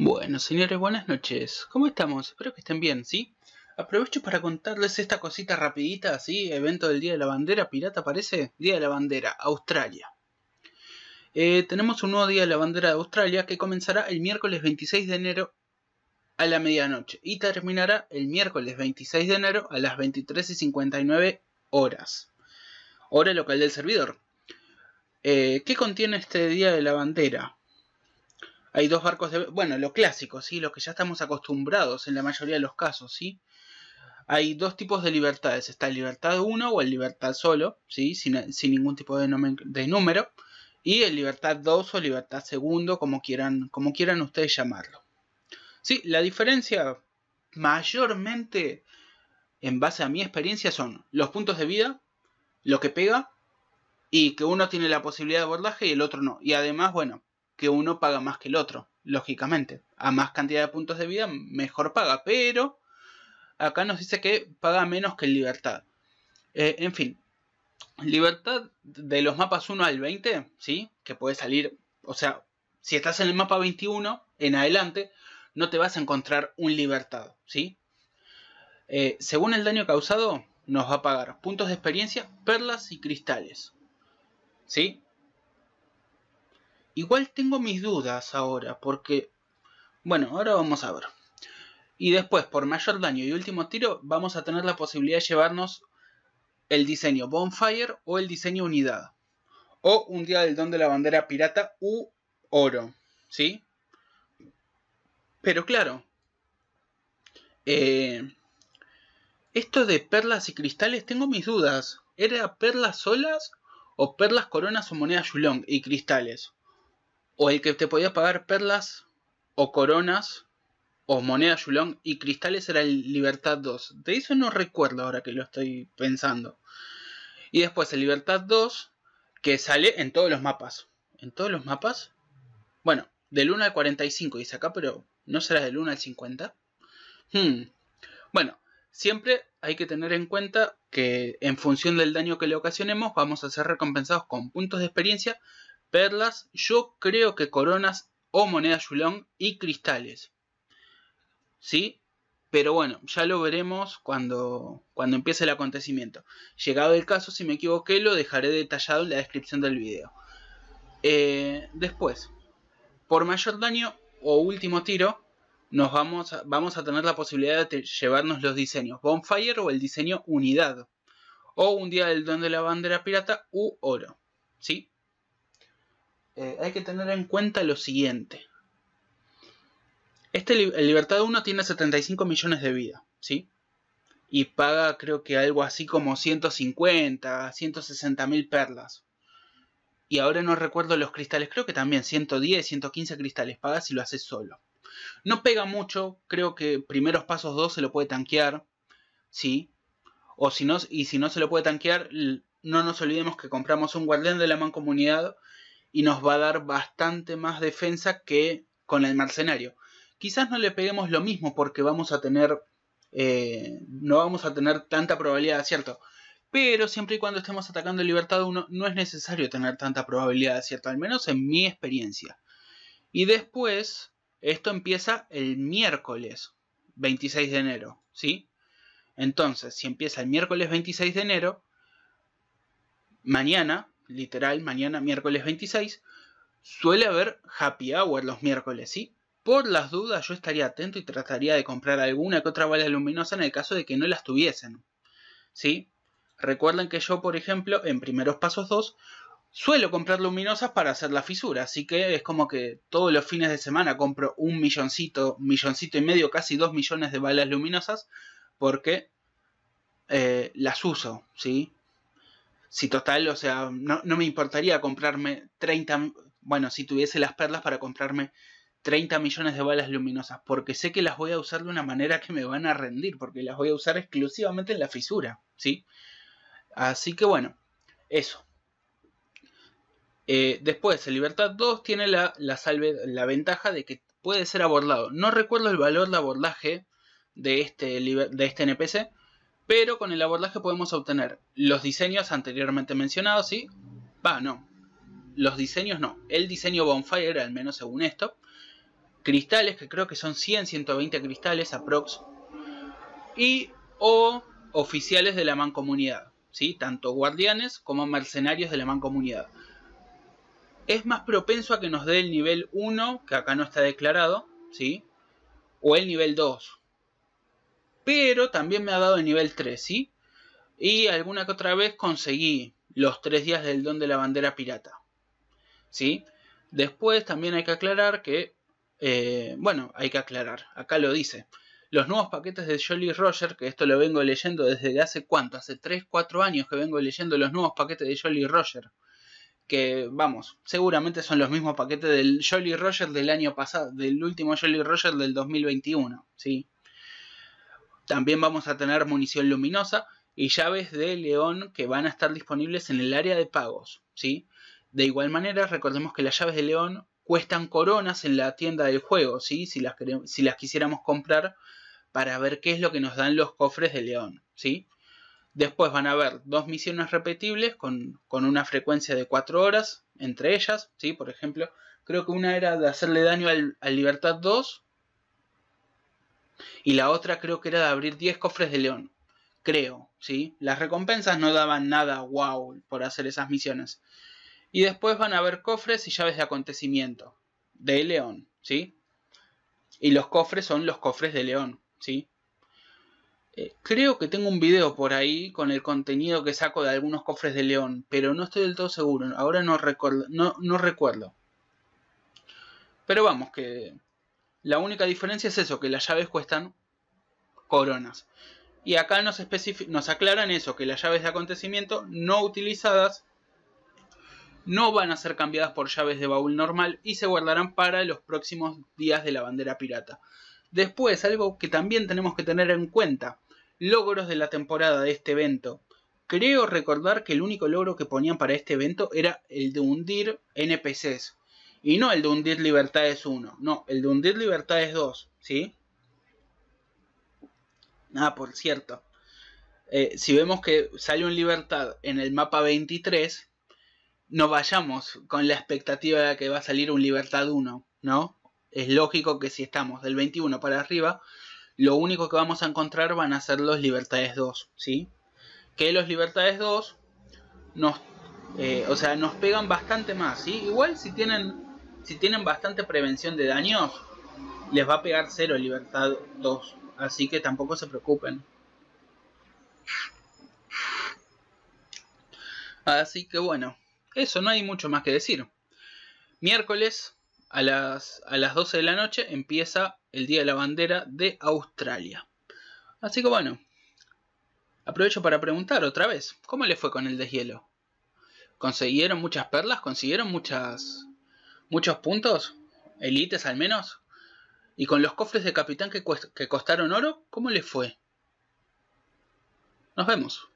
Bueno, señores, buenas noches. ¿Cómo estamos? Espero que estén bien, ¿sí? Aprovecho para contarles esta cosita rapidita, ¿sí? Evento del Día de la Bandera Pirata, parece. Día de la Bandera, Australia. Eh, tenemos un nuevo Día de la Bandera de Australia que comenzará el miércoles 26 de enero a la medianoche y terminará el miércoles 26 de enero a las 23 y 59 horas. Hora local del servidor. Eh, ¿Qué contiene este Día de la Bandera? Hay dos barcos de... Bueno, lo clásico, ¿sí? Lo que ya estamos acostumbrados en la mayoría de los casos, ¿sí? Hay dos tipos de libertades. Está el libertad 1 o el libertad solo, ¿sí? Sin, ningún tipo de, número. Y el libertad 2 o libertad segundo, como quieran, como quieran ustedes llamarlo. Sí, la diferencia mayormente en base a mi experiencia son los puntos de vida, lo que pega y que uno tiene la posibilidad de abordaje y el otro no. Y además, bueno, que uno paga más que el otro, lógicamente. A más cantidad de puntos de vida, mejor paga. Pero acá nos dice que paga menos que Libertad. Eh, en fin, Libertad de los mapas 1 al 20, ¿sí? Que puede salir, o sea, si estás en el mapa 21 en adelante, no te vas a encontrar un Libertad, ¿sí? Eh, según el daño causado, nos va a pagar puntos de experiencia, perlas y cristales. ¿Sí? Igual tengo mis dudas ahora, porque... Bueno, ahora vamos a ver. Y después, por mayor daño y último tiro, vamos a tener la posibilidad de llevarnos el diseño Bonfire o el diseño Unidad. O un día del don de la bandera pirata u oro. ¿Sí? Pero claro. Eh, esto de perlas y cristales, tengo mis dudas. ¿Era perlas solas o perlas, coronas o monedas Yulong y cristales? O el que te podía pagar perlas o coronas o moneda Yulong y cristales era el Libertad 2. De eso no recuerdo ahora que lo estoy pensando. Y después el Libertad 2 que sale en todos los mapas. ¿En todos los mapas? Bueno, del 1 al 45 dice acá, pero ¿no será del 1 al 50? Hmm. Bueno, siempre hay que tener en cuenta que en función del daño que le ocasionemos vamos a ser recompensados con puntos de experiencia perlas, yo creo que coronas o monedas Yulong y cristales. ¿Sí? Pero bueno, ya lo veremos cuando, cuando empiece el acontecimiento. Llegado el caso, si me equivoqué, lo dejaré detallado en la descripción del video. Eh, después, por mayor daño o último tiro, nos vamos a, vamos a tener la posibilidad de llevarnos los diseños Bonfire o el diseño Unidad. O un día del don de la bandera pirata u oro. ¿Sí? Eh, hay que tener en cuenta lo siguiente. Este, el Libertad 1 tiene 75 millones de vida, ¿sí? Y paga creo que algo así como 150, 160 mil perlas. Y ahora no recuerdo los cristales, creo que también 110, 115 cristales paga si lo haces solo. No pega mucho, creo que primeros pasos 2 se lo puede tanquear, ¿sí? O si no, y si no se lo puede tanquear, no nos olvidemos que compramos un guardián de la mancomunidad y nos va a dar bastante más defensa que con el mercenario. Quizás no le peguemos lo mismo porque vamos a tener eh, no vamos a tener tanta probabilidad de acierto. Pero siempre y cuando estemos atacando Libertad 1 no es necesario tener tanta probabilidad de acierto, al menos en mi experiencia. Y después, esto empieza el miércoles 26 de enero, ¿sí? Entonces, si empieza el miércoles 26 de enero, mañana literal, mañana miércoles 26, suele haber happy hour los miércoles, ¿sí? Por las dudas yo estaría atento y trataría de comprar alguna que otra bala luminosa en el caso de que no las tuviesen, ¿sí? Recuerden que yo, por ejemplo, en primeros pasos 2, suelo comprar luminosas para hacer la fisura, así que es como que todos los fines de semana compro un milloncito, milloncito y medio, casi dos millones de balas luminosas, porque eh, las uso, ¿sí? Si total, o sea, no, me importaría comprarme 30, bueno, si tuviese las perlas para comprarme 30 millones de balas luminosas, porque sé que las voy a usar de una manera que me van a rendir, porque las voy a usar exclusivamente en la fisura, ¿sí? Así que bueno, eso. Eh, después, el Libertad 2 tiene la, la, salve, la ventaja de que puede ser abordado. No recuerdo el valor de abordaje de este, de este NPC, pero con el abordaje podemos obtener los diseños anteriormente mencionados, ¿sí? Va, no. Los diseños no. El diseño Bonfire, al menos según esto. cristales, que creo que son 100, 120 cristales aprox. Y o oficiales de la mancomunidad, ¿sí? tanto guardianes como mercenarios de la mancomunidad. Es más propenso a que nos dé el nivel 1, que acá no está declarado, ¿sí? o el nivel 2. Pero también me ha dado el nivel 3, ¿sí? Y alguna que otra vez conseguí los 3 días del don de la bandera pirata. ¿Sí? Después también hay que aclarar que, eh, bueno, hay que aclarar, acá lo dice, los nuevos paquetes de Jolly Roger, que esto lo vengo leyendo desde hace cuánto, hace 3, 4 años que vengo leyendo los nuevos paquetes de Jolly Roger, que vamos, seguramente son los mismos paquetes del Jolly Roger del año pasado, del último Jolly Roger del 2021, ¿sí? También vamos a tener munición luminosa y llaves de león que van a estar disponibles en el área de pagos, ¿sí? De igual manera, recordemos que las llaves de león cuestan coronas en la tienda del juego, ¿sí? Si las, si las quisiéramos comprar para ver qué es lo que nos dan los cofres de león, ¿sí? Después van a haber dos misiones repetibles con, una frecuencia de 4 horas entre ellas, ¿sí? Por ejemplo, creo que una era de hacerle daño al, al Libertad 2 y la otra creo que era de abrir 10 cofres de león. Creo, ¿sí? Las recompensas no daban nada wow por hacer esas misiones. Y después van a haber cofres y llaves de acontecimiento de León, ¿sí? Y los cofres son los cofres de León, ¿sí? Eh, creo que tengo un video por ahí con el contenido que saco de algunos cofres de León, pero no estoy del todo seguro. Ahora no. No, no recuerdo. Pero vamos, que la única diferencia es eso, que las llaves cuestan coronas. Y acá nos, nos aclaran eso, que las llaves de acontecimiento no utilizadas no van a ser cambiadas por llaves de baúl normal y se guardarán para los próximos días de la bandera pirata. Después, algo que también tenemos que tener en cuenta, logros de la temporada de este evento. Creo recordar que el único logro que ponían para este evento era el de hundir NPCs. Y no el de hundir Libertades 1, no, el de hundir Libertades 2, ¿sí? Ah, por cierto. Eh, si vemos que sale un Libertad en el mapa 23, no vayamos con la expectativa de que va a salir un Libertad 1, ¿no? Es lógico que si estamos del 21 para arriba, lo único que vamos a encontrar van a ser los Libertades 2, ¿sí? Que los Libertades 2 nos, eh, o sea, nos pegan bastante más, ¿sí? Igual si tienen, si tienen bastante prevención de daños, les va a pegar 0 Libertad 2, así que tampoco se preocupen. Así que bueno, eso, no hay mucho más que decir. Miércoles a las, a las 12 de la noche empieza el Día de la Bandera de Australia. Así que bueno, aprovecho para preguntar otra vez, ¿cómo le fue con el deshielo? ¿Consiguieron muchas perlas? ¿Consiguieron muchas, muchos puntos? ¿Elites al menos? ¿Y con los cofres de capitán que, que costaron oro? ¿Cómo le fue? Nos vemos.